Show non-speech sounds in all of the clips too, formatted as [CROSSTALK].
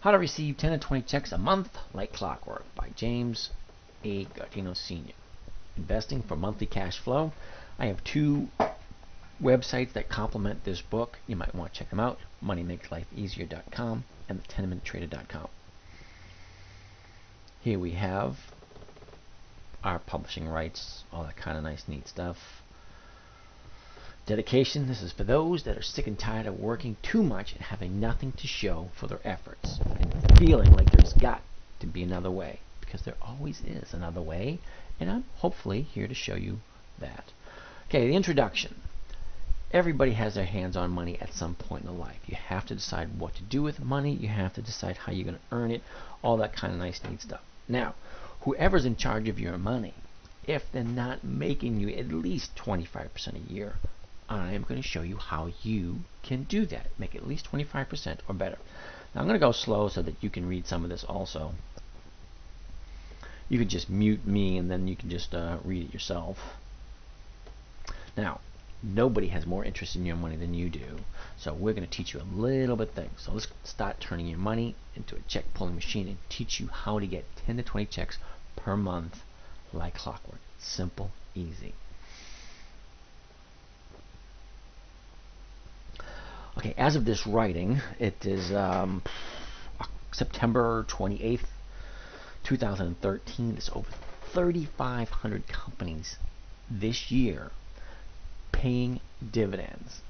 How to Receive 10 to 20 Checks a Month Like Clockwork by James A. Gardino Sr. Investing for Monthly Cash Flow. I have two websites that complement this book. You might want to check them out moneymakeslifeeasier.com and the 10minutetrader.com. Here we have our publishing rights, all that kind of nice, neat stuff. Dedication. This is for those that are sick and tired of working too much and having nothing to show for their efforts and feeling like there's got to be another way because there always is another way and I'm hopefully here to show you that. Okay, the introduction. Everybody has their hands on money at some point in their life. You have to decide what to do with money. You have to decide how you're going to earn it. All that kind of nice, neat stuff. Now, whoever's in charge of your money, if they're not making you at least 25% a year, I'm going to show you how you can do that. Make at least 25% or better. Now I'm going to go slow so that you can read some of this also. You can just mute me and then you can just uh, read it yourself. Now, nobody has more interest in your money than you do. So we're going to teach you a little bit things. So let's start turning your money into a check pulling machine and teach you how to get 10 to 20 checks per month like clockwork. Simple, easy. Okay, as of this writing, it is um, September 28th, 2013. There's over 3,500 companies this year paying dividends.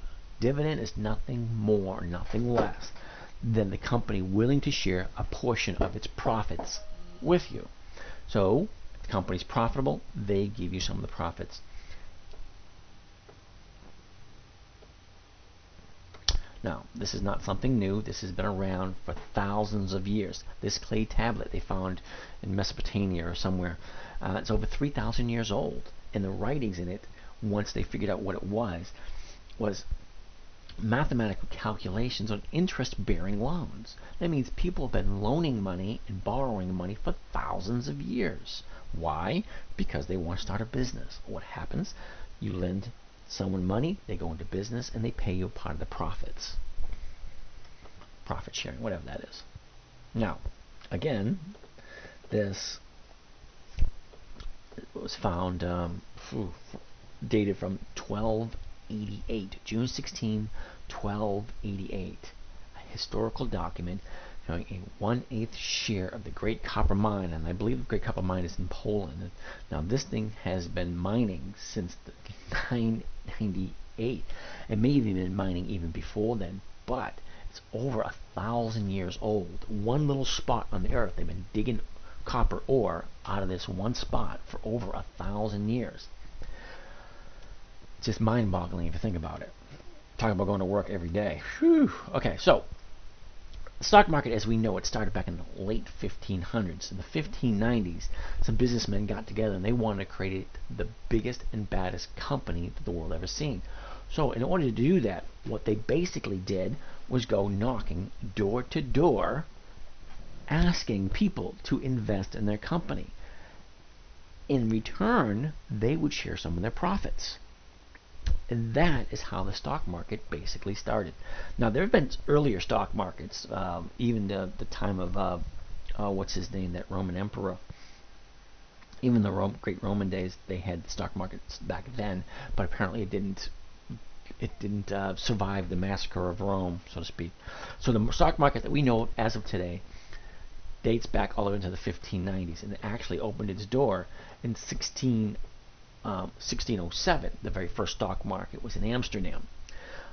Dividend is nothing more, nothing less than the company willing to share a portion of its profits with you. So, if the company's profitable, they give you some of the profits. Now, this is not something new. This has been around for thousands of years. This clay tablet they found in Mesopotamia or somewhere, uh, it's over 3,000 years old. And the writings in it, once they figured out what it was, was mathematical calculations on interest-bearing loans. That means people have been loaning money and borrowing money for thousands of years. Why? Because they want to start a business. What happens? You lend someone money, they go into business, and they pay you a part of the profits. Profit sharing, whatever that is. Now, again, this was found, um, dated from 1288, June 16, 1288. A historical document showing a one-eighth share of the Great Copper Mine, and I believe the Great Copper Mine is in Poland. Now, this thing has been mining since the [LAUGHS] 998. It may have been mining even before then, but it's over a thousand years old. One little spot on the earth. They've been digging copper ore out of this one spot for over a thousand years. It's just mind-boggling if you think about it. Talking about going to work every day. Whew. Okay, so the stock market, as we know it, started back in the late 1500s. In the 1590s, some businessmen got together and they wanted to create the biggest and baddest company that the world ever seen. So, in order to do that, what they basically did was go knocking door to door, asking people to invest in their company. In return, they would share some of their profits. And that is how the stock market basically started. Now, there have been earlier stock markets, um, even the, the time of, uh, uh, what's his name, that Roman emperor. Even the Rome, great Roman days, they had stock markets back then, but apparently it didn't it didn't uh, survive the massacre of Rome, so to speak. So the stock market that we know as of today dates back all the way into the 1590s, and it actually opened its door in 16 um, 1607, the very first stock market was in Amsterdam.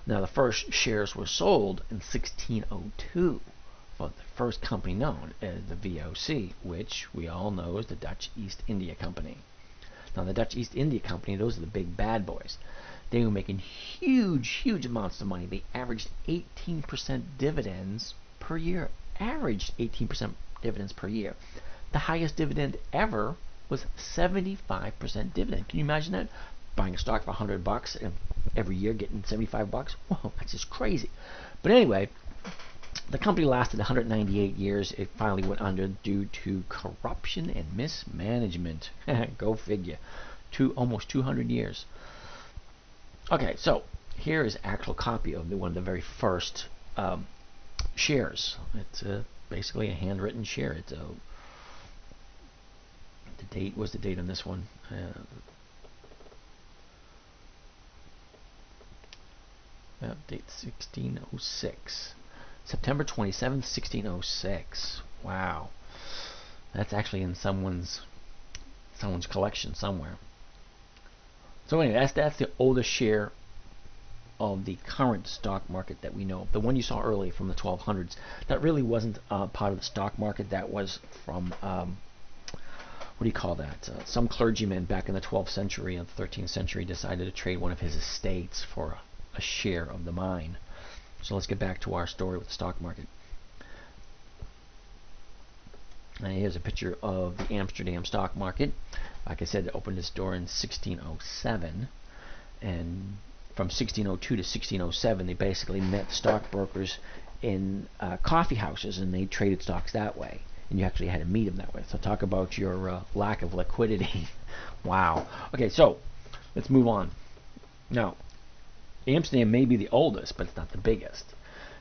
Now, the first shares were sold in 1602 for the first company known as the VOC, which we all know is the Dutch East India Company. Now, the Dutch East India Company, those are the big bad boys. They were making huge, huge amounts of money. They averaged 18% dividends per year. Averaged 18% dividends per year. The highest dividend ever was 75% dividend. Can you imagine that? Buying a stock for 100 bucks and every year getting 75 bucks? [LAUGHS] Whoa, that's just crazy. But anyway, the company lasted 198 years. It finally went under due to corruption and mismanagement. [LAUGHS] Go figure. Two, almost 200 years. Okay, so here is actual copy of the, one of the very first um, shares. It's a basically a handwritten share. It's a date was the date on this one. Uh, uh, date 1606. September 27th, 1606. Wow. That's actually in someone's someone's collection somewhere. So anyway, that's that's the oldest share of the current stock market that we know. The one you saw earlier from the 1200s, that really wasn't uh, part of the stock market. That was from um, what do you call that? Uh, some clergyman back in the 12th century and 13th century decided to trade one of his estates for a, a share of the mine. So let's get back to our story with the stock market. And here's a picture of the Amsterdam stock market. Like I said, it opened its door in 1607. And from 1602 to 1607, they basically met stockbrokers in uh, coffee houses and they traded stocks that way. And you actually had to meet them that way. So talk about your uh, lack of liquidity. [LAUGHS] wow. Okay, so let's move on. Now, Amsterdam may be the oldest, but it's not the biggest.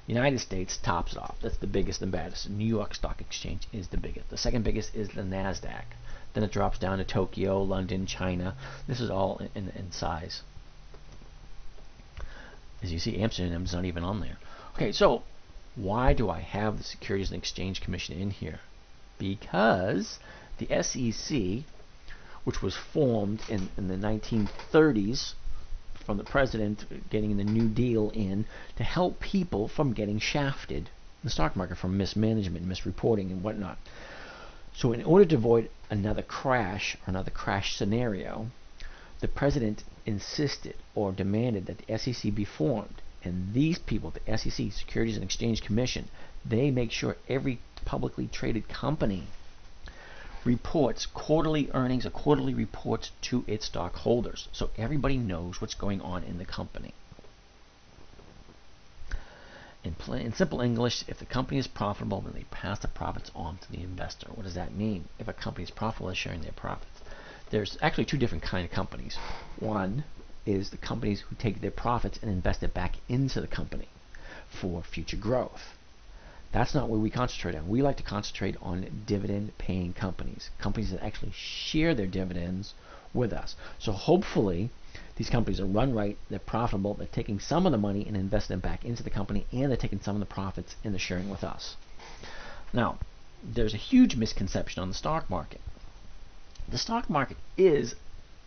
United States tops off. That's the biggest and baddest. New York Stock Exchange is the biggest. The second biggest is the Nasdaq. Then it drops down to Tokyo, London, China. This is all in, in, in size. As you see, Amsterdam's not even on there. Okay, so why do I have the Securities and Exchange Commission in here? Because the SEC, which was formed in, in the 1930s from the president getting the New Deal in to help people from getting shafted in the stock market from mismanagement, misreporting, and whatnot. So, in order to avoid another crash or another crash scenario, the president insisted or demanded that the SEC be formed. And these people, the SEC, Securities and Exchange Commission, they make sure every publicly traded company reports quarterly earnings or quarterly reports to its stockholders so everybody knows what's going on in the company. In, in, simple English, if the company is profitable, then they pass the profits on to the investor. What does that mean? If a company is profitable, they're sharing their profits. There's actually two different kind of companies. One is the companies who take their profits and invest it back into the company for future growth. That's not what we concentrate on. We like to concentrate on dividend paying companies, companies that actually share their dividends with us. So hopefully, these companies are run right, they're profitable, they're taking some of the money and investing back into the company, and they're taking some of the profits and they're sharing with us. Now, there's a huge misconception on the stock market. The stock market is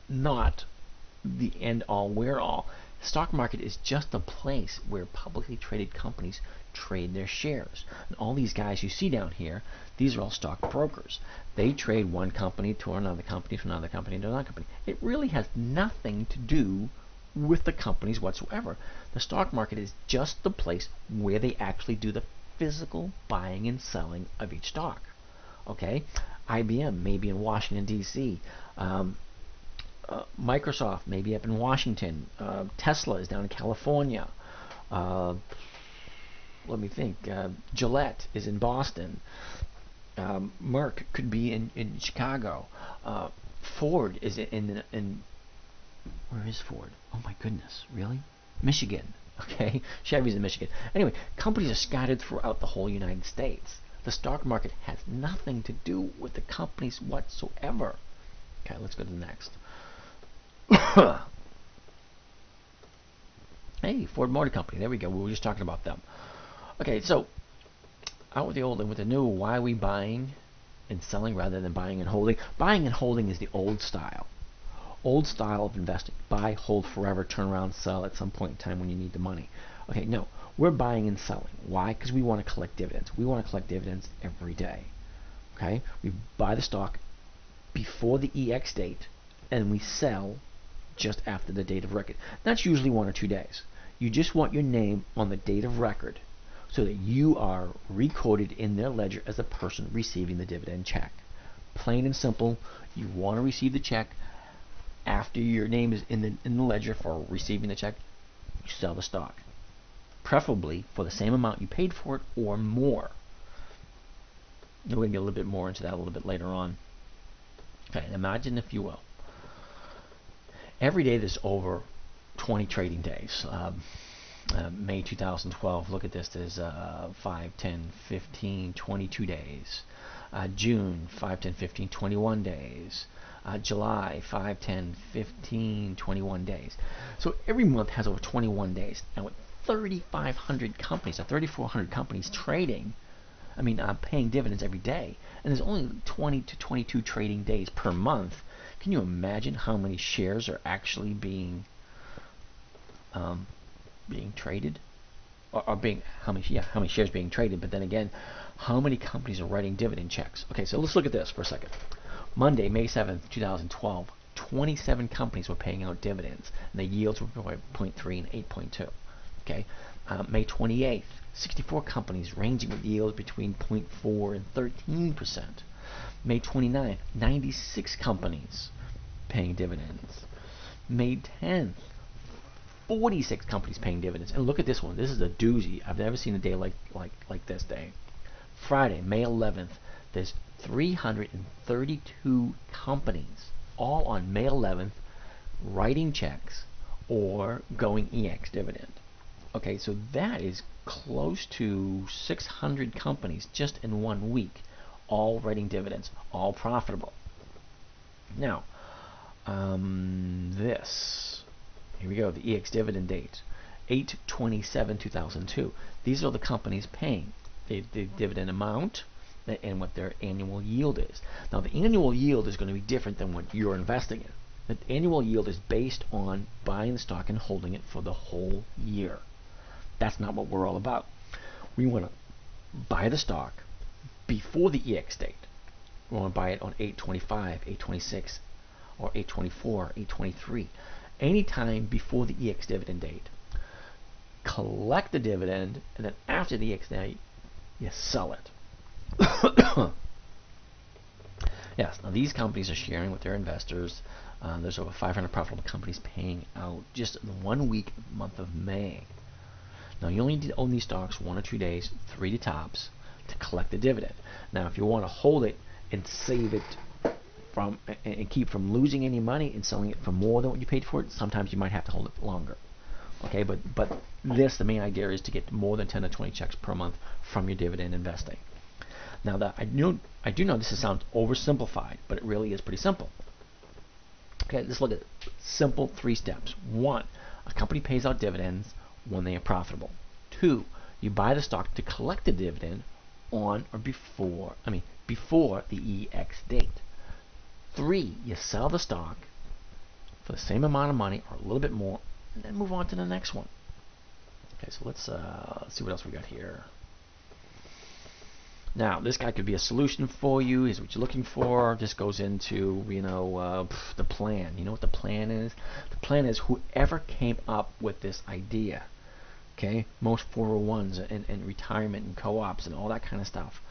not the end all wear all. The stock market is just a place where publicly traded companies trade their shares. And all these guys you see down here, these are all stock brokers. They trade one company to another company to another company to another company. It really has nothing to do with the companies whatsoever. The stock market is just the place where they actually do the physical buying and selling of each stock. Okay, IBM may be in Washington D.C. Um, uh, Microsoft, maybe up in Washington. Uh, Tesla is down in California. Uh, let me think. Uh, Gillette is in Boston. Um, Merck could be in, in Chicago. Uh, Ford is in, in, in where is Ford? Oh my goodness, really? Michigan. [LAUGHS] Okay, Chevy's in Michigan. Anyway, companies are scattered throughout the whole United States. The stock market has nothing to do with the companies whatsoever. Okay, let's go to the next. [COUGHS] hey, Ford Motor Company. There we go. We were just talking about them. Okay, so out with the old and with the new. Why are we buying and selling rather than buying and holding? Buying and holding is the old style. Old style of investing. Buy, hold forever, turn around, sell at some point in time when you need the money. Okay, no. We're buying and selling. Why? Because we want to collect dividends. We want to collect dividends every day. Okay? We buy the stock before the EX date and we sell just after the date of record. That's usually one or two days. You just want your name on the date of record so that you are recorded in their ledger as a person receiving the dividend check. Plain and simple, you want to receive the check after your name is in the in the ledger for receiving the check, you sell the stock. Preferably for the same amount you paid for it or more. We're going to get a little bit more into that a little bit later on. Okay, imagine if you will every day there's over 20 trading days. Um, uh, May 2012, look at this, there's uh, 5, 10, 15, 22 days. Uh, June, 5, 10, 15, 21 days. Uh, July, 5, 10, 15, 21 days. So every month has over 21 days. And with 3,500 companies, or 3,400 companies trading, I mean, uh, paying dividends every day, and there's only 20 to 22 trading days per month. Can you imagine how many shares are actually being um, being traded, or, or, being how many yeah how many shares being traded? But then again, how many companies are writing dividend checks? Okay, so let's look at this for a second. Monday, May 7th, 2012, 27 companies were paying out dividends, and the yields were 0.3 and 8.2. Okay, uh, May 28th, 64 companies ranging with yields between 0.4 and 13 percent. May 29th, 96 companies paying dividends. May 10th, 46 companies paying dividends. And look at this one. This is a doozy. I've never seen a day like like like this day. Friday, May 11th, there's 332 companies all on May 11th writing checks or going EX dividend. Okay, so that is close to 600 companies just in one week, all writing dividends, all profitable. Now, um, this, here we go, the EX dividend date, 8-27-2002. These are the companies paying the, the dividend amount and what their annual yield is. Now, the annual yield is going to be different than what you're investing in. The annual yield is based on buying the stock and holding it for the whole year. That's not what we're all about. We want to buy the stock before the EX date. We want to buy it on 825, 826, or 824, 823. Anytime before the EX dividend date. Collect the dividend, and then after the EX date, you sell it. [COUGHS] yes, now these companies are sharing with their investors. Uh, there's over 500 profitable companies paying out just in one week, month of May. Now you only need to own these stocks one or two days, three to tops, to collect the dividend. Now if you want to hold it and save it from and keep from losing any money and selling it for more than what you paid for it, sometimes you might have to hold it longer. Okay, but but this the main idea is to get more than 10 to 20 checks per month from your dividend investing. Now that I know I do know this sounds oversimplified, but it really is pretty simple. Okay, let's look at simple three steps. One, a company pays out dividends when they are profitable. Two, you buy the stock to collect the dividend on or before, I mean, before the EX date. Three, you sell the stock for the same amount of money or a little bit more, and then move on to the next one. Okay, so let's, uh, see what else we got here. Now, this guy could be a solution for you. Is what you're looking for. This goes into, you know, uh, the plan. You know what the plan is? The plan is whoever came up with this idea Okay, most 401s and, and retirement and co-ops and all that kind of stuff.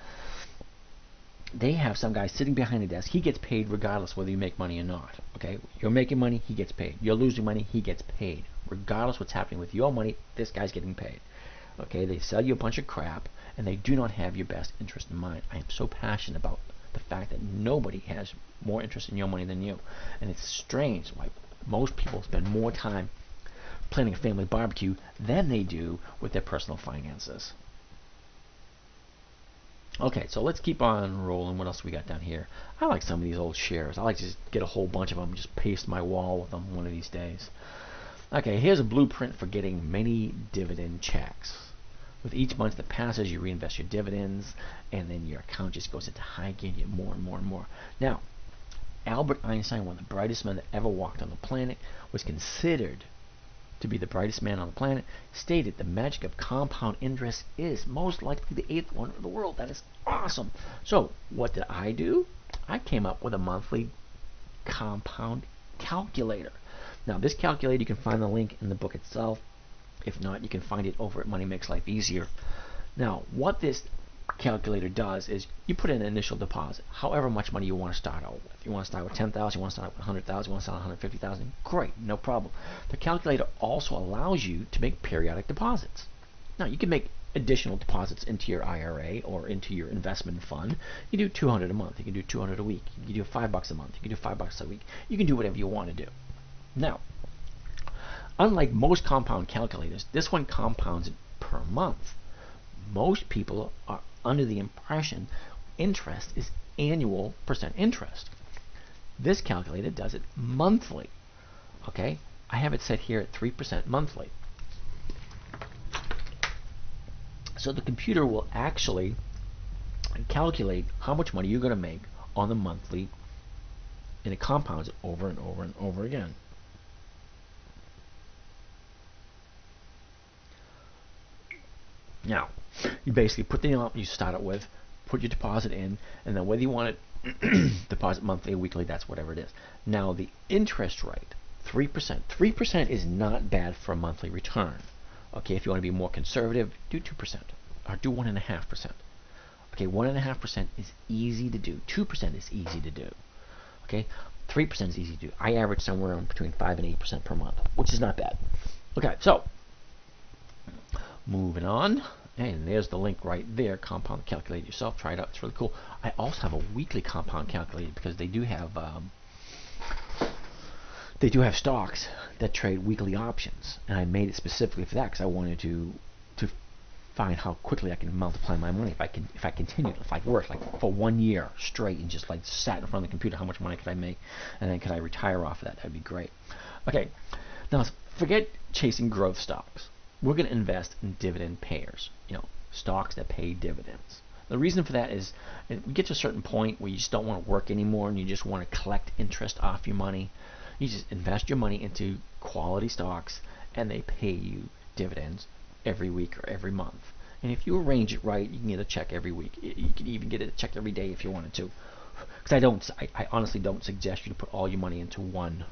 They have some guy sitting behind a desk. He gets paid regardless whether you make money or not. Okay, you're making money, he gets paid. You're losing money, he gets paid. Regardless what's happening with your money, this guy's getting paid. Okay, they sell you a bunch of crap and they do not have your best interest in mind. I am so passionate about the fact that nobody has more interest in your money than you. And it's strange why most people spend more time planning a family barbecue than they do with their personal finances. Okay, so let's keep on rolling. What else we got down here? I like some of these old shares. I like to just get a whole bunch of them and just paste my wall with them one of these days. Okay, here's a blueprint for getting many dividend checks. With each month that passes, you reinvest your dividends, and then your account just goes into high gain, you get more and more and more. Now, Albert Einstein, one of the brightest men that ever walked on the planet, was considered to be the brightest man on the planet, stated the magic of compound interest is most likely the eighth wonder of the world. That is awesome. So, what did I do? I came up with a monthly compound calculator. Now, this calculator, you can find the link in the book itself. If not, you can find it over at Money Makes Life Easier. Now, what this calculator does is you put in an initial deposit, however much money you want to start out with. You want to start with 10,000, you want to start with 100,000, you want to start with 150,000, great, no problem. The calculator also allows you to make periodic deposits. Now, you can make additional deposits into your IRA or into your investment fund. You do 200 a month, you can do 200 a week, you can do 5 bucks a month, you can do 5 bucks a week. You can do whatever you want to do. Now, unlike most compound calculators, this one compounds per month. Most people are under the impression interest is annual percent interest. This calculator does it monthly. Okay, I have it set here at 3% monthly. So the computer will actually calculate how much money you're going to make on the monthly, and it compounds it over and over and over again. Now, you basically put the amount you start it with, put your deposit in, and then whether you want it [CLEARS THROAT] deposit monthly weekly, that's whatever it is. Now, the interest rate, 3%. 3% is not bad for a monthly return. Okay, if you want to be more conservative, do 2% or do 1.5%. Okay, 1.5% is easy to do. 2% is easy to do. Okay, 3% is easy to do. I average somewhere between 5 and 8% per month, which is not bad. Okay, so moving on. And there's the link right there. Compound calculate yourself. Try it out. It's really cool. I also have a weekly compound calculator because they do have um, they do have stocks that trade weekly options, and I made it specifically for that because I wanted to to find how quickly I can multiply my money if I can if I continue if I work like for one year straight and just like sat in front of the computer how much money could I make and then could I retire off of that that'd be great okay now forget chasing growth stocks we're going to invest in dividend payers you know stocks that pay dividends the reason for that is we get to a certain point where you just don't want to work anymore and you just want to collect interest off your money you just invest your money into quality stocks and they pay you dividends every week or every month. And if you arrange it right, you can get a check every week. You can even get a check every day if you wanted to. Because I don't, I, I, honestly don't suggest you to put all your money into one,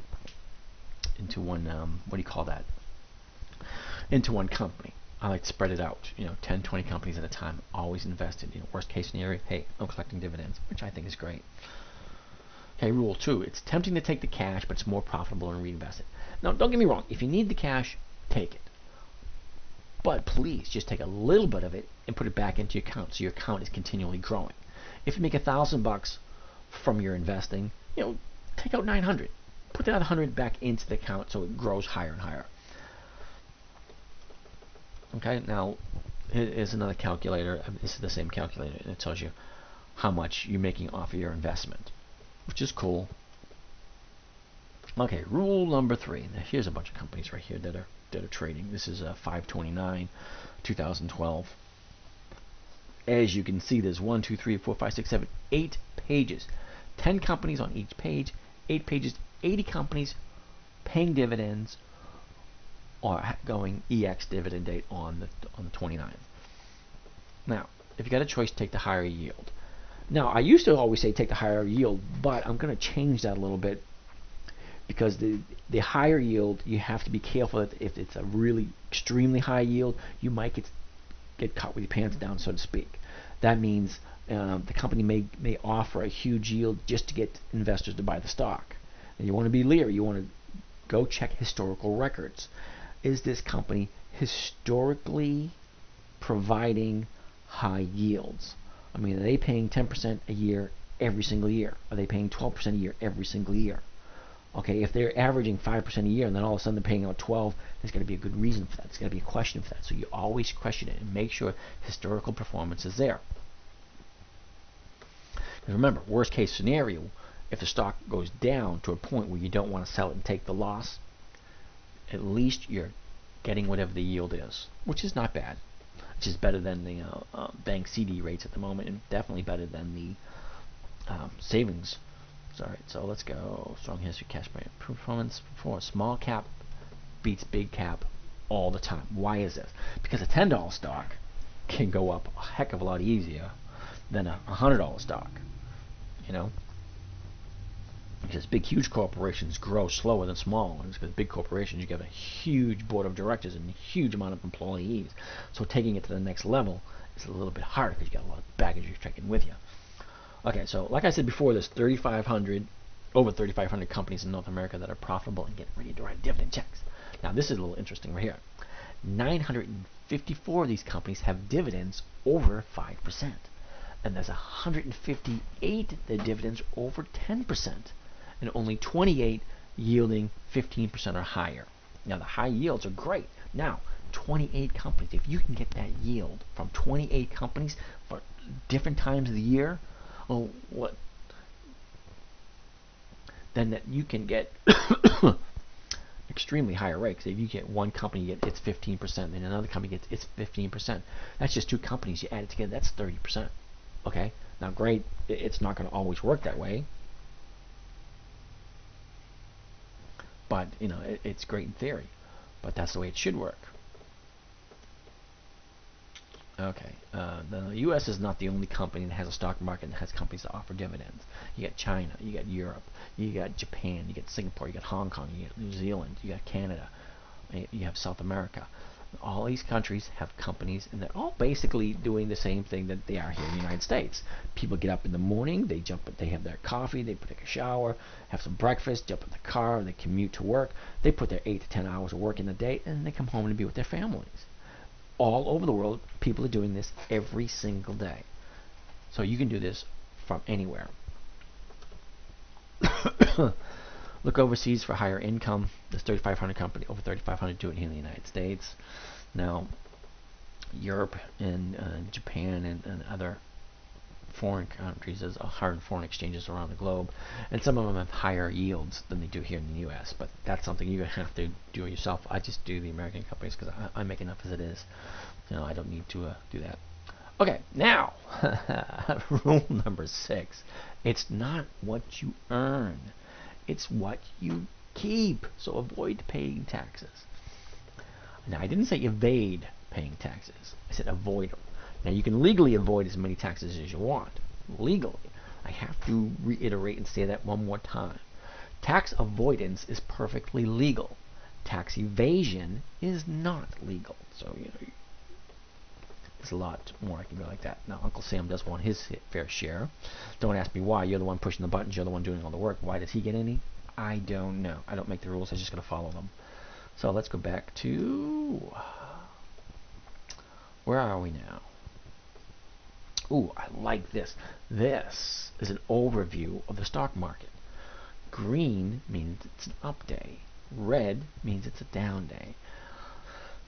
into one, um, what do you call that? Into one company. I like to spread it out, you know, 10, 20 companies at a time. Always invested. You know, worst case scenario, hey, I'm collecting dividends, which I think is great. Okay, rule two, it's tempting to take the cash, but it's more profitable to reinvest it. Now, don't get me wrong. If you need the cash, take it. But please just take a little bit of it and put it back into your account so your account is continually growing. If you make a thousand bucks from your investing, you know, take out 900. Put that 100 back into the account so it grows higher and higher. Okay, now here's another calculator. This is the same calculator, and it tells you how much you're making off of your investment, which is cool. Okay, rule number three. Now here's a bunch of companies right here that are that are trading. This is a uh, 529, 2012. As you can see, there's one, two, three, four, five, six, seven, eight pages. 10 companies on each page, 8 pages, 80 companies paying dividends or going EX dividend date on the on the 29th. Now, if you got a choice, take the higher yield. Now, I used to always say take the higher yield, but I'm going to change that a little bit because the the higher yield you have to be careful that if it's a really extremely high yield you might get get caught with your pants down so to speak that means um, the company may may offer a huge yield just to get investors to buy the stock and you want to be leery you want to go check historical records is this company historically providing high yields I mean are they paying 10% a year every single year are they paying 12% a year every single year Okay, if they're averaging 5% a year and then all of a sudden they're paying out 12, there's got to be a good reason for that. There's got to be a question for that. So you always question it and make sure historical performance is there. Because remember, worst case scenario, if the stock goes down to a point where you don't want to sell it and take the loss, at least you're getting whatever the yield is, which is not bad. Which is better than the uh, uh, bank CD rates at the moment, and definitely better than the um, savings Alright, so let's go. Strong history, cash brand. Performance for small cap beats big cap all the time. Why is this? Because a $10 stock can go up a heck of a lot easier than a $100 stock. You know? Because big, huge corporations grow slower than small ones. Because big corporations, you get a huge board of directors and a huge amount of employees. So taking it to the next level is a little bit harder because you got a lot of baggage you're taking with you. Okay, so like I said before, there's 3,500, over 3,500 companies in North America that are profitable and getting ready to write dividend checks. Now, this is a little interesting right here. 954 of these companies have dividends over 5%. And there's 158 that dividends over 10%. And only 28 yielding 15% or higher. Now the high yields are great. Now 28 companies. If you can get that yield from 28 companies for different times of the year, oh, what? Then that you can get [COUGHS] extremely higher rate. Because if you get one company, you get it's 15%, then another company gets it's 15%. That's just two companies. You add it together, that's 30%. Okay. Now, great. It's not going to always work that way. But you know, it, it's great in theory. But that's the way it should work. Okay. Uh, the U.S. is not the only company that has a stock market that has companies that offer dividends. You got China, you got Europe, you got Japan, you got Singapore, you got Hong Kong, you got New Zealand, you got Canada, you have South America. All these countries have companies, and they're all basically doing the same thing that they are here in the United States. People get up in the morning, they jump, they have their coffee, they take a shower, have some breakfast, jump in the car, they commute to work. They put their eight to ten hours of work in the day, and then they come home and be with their families all over the world, people are doing this every single day. So you can do this from anywhere. [COUGHS] [COUGHS] Look overseas for higher income. There's 3,500 company, over 3,500 do it here in the United States. Now, Europe and uh, Japan and, and other foreign countries as hard foreign exchanges around the globe, and some of them have higher yields than they do here in the U.S. But that's something you have to do yourself. I just do the American companies because I, I, make enough as it is. You know, I don't need to uh, do that. Okay, now [LAUGHS] rule number six: it's not what you earn, it's what you keep. So avoid paying taxes. Now, I didn't say evade paying taxes. I said avoid them. Now you can legally avoid as many taxes as you want. Legally. I have to reiterate and say that one more time. Tax avoidance is perfectly legal. Tax evasion is not legal. So, you know, there's a lot more I can go like that. Now, Uncle Sam does want his fair share. Don't ask me why. You're the one pushing the buttons. You're the one doing all the work. Why does he get any? I don't know. I don't make the rules. I'm just going to follow them. So let's go back to... Where are we now? Ooh, I like this. This is an overview of the stock market. Green means it's an up day. Red means it's a down day.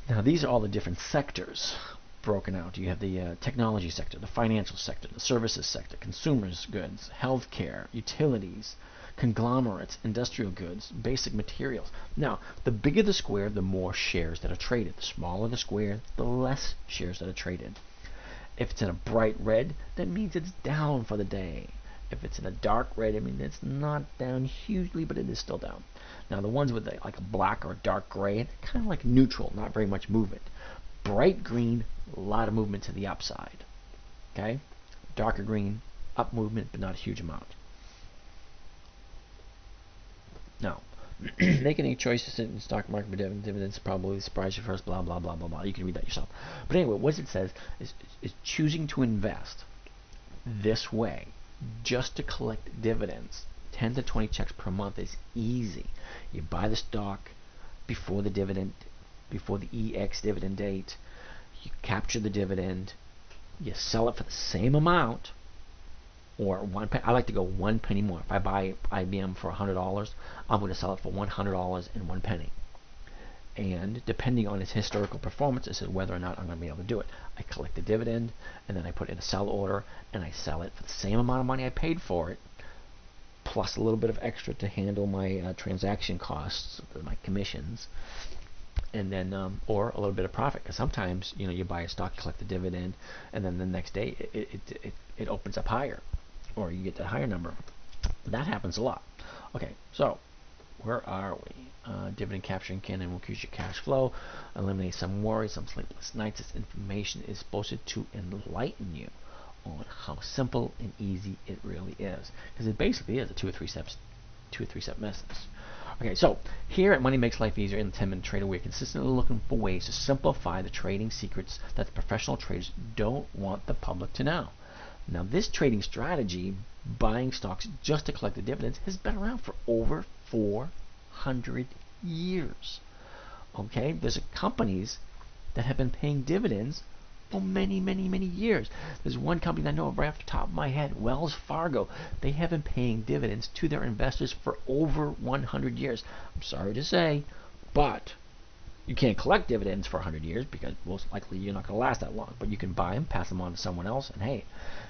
Now, these are all the different sectors broken out. You have the uh, technology sector, the financial sector, the services sector, consumers goods, healthcare, utilities, conglomerates, industrial goods, basic materials. Now, the bigger the square, the more shares that are traded. The smaller the square, the less shares that are traded. If it's in a bright red, that means it's down for the day. If it's in a dark red, I mean it's not down hugely, but it is still down. Now the ones with the, like a black or dark gray, kind of like neutral, not very much movement. Bright green, a lot of movement to the upside. Okay, darker green, up movement, but not a huge amount. Now, [CLEARS THROAT] making any choices in stock market dividends probably surprise you first, blah, blah, blah, blah, blah. You can read that yourself. But anyway, what it says is, is choosing to invest this way just to collect dividends. 10 to 20 checks per month is easy. You buy the stock before the dividend, before the EX dividend date. You capture the dividend. You sell it for the same amount or one. I like to go one penny more. If I buy IBM for hundred dollars, I'm going to sell it for one hundred dollars and one penny. And depending on its historical performance, this is whether or not I'm going to be able to do it. I collect the dividend, and then I put in a sell order, and I sell it for the same amount of money I paid for it, plus a little bit of extra to handle my uh, transaction costs, my commissions, and then um, or a little bit of profit. Because sometimes you know you buy a stock, collect the dividend, and then the next day it it, it, it opens up higher or you get the higher number. That happens a lot. Okay, so where are we? Uh, dividend capturing can and increase your cash flow, eliminate some worries, some sleepless nights. This information is supposed to enlighten you on how simple and easy it really is, because it basically is a two or three steps, two or three step message. Okay, so here at Money Makes Life Easier in the 10 Minute Trader, we're consistently looking for ways to simplify the trading secrets that the professional traders don't want the public to know. Now, this trading strategy, buying stocks just to collect the dividends, has been around for over 400 years. Okay, there's companies that have been paying dividends for many, many, many years. There's one company I know of right off the top of my head, Wells Fargo. They have been paying dividends to their investors for over 100 years. I'm sorry to say, but You can't collect dividends for 100 years because most likely you're not going to last that long. But you can buy them, pass them on to someone else, and hey,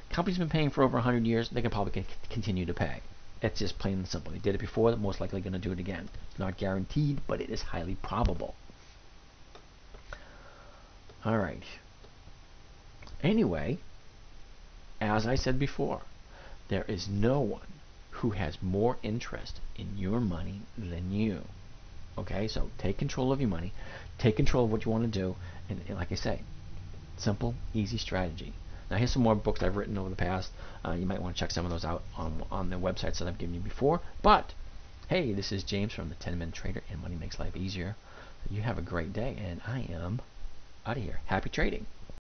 company's been paying for over 100 years. They can probably continue to pay. It's just plain and simple. They did it before. They're most likely going to do it again. It's not guaranteed, but it is highly probable. All right. Anyway, as I said before, there is no one who has more interest in your money than you. Okay, so take control of your money, take control of what you want to do, and, and like I say, simple, easy strategy. Now here's some more books I've written over the past. Uh, you might want to check some of those out on on the websites that I've given you before. But hey, this is James from the 10 Minute Trader, and Money Makes Life Easier. You have a great day, and I am out of here. Happy trading.